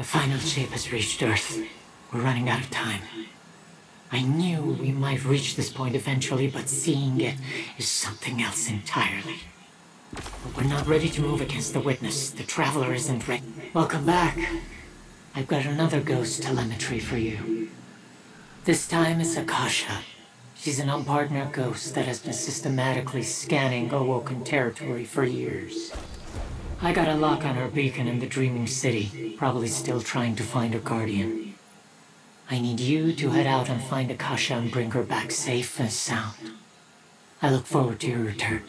final shape has reached Earth. We're running out of time. I knew we might reach this point eventually, but seeing it is something else entirely. But we're not ready to move against the Witness. The Traveler isn't ready. Welcome back. I've got another ghost telemetry for you. This time it's Akasha. She's an unpartnered ghost that has been systematically scanning Awoken territory for years. I got a lock on her beacon in the Dreaming City, probably still trying to find her guardian. I need you to head out and find Akasha and bring her back safe and sound. I look forward to your return.